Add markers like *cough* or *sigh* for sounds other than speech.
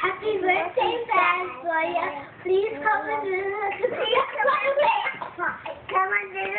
Happy birthday, Fazboya. Please come and visit us. Please *laughs* Come and do the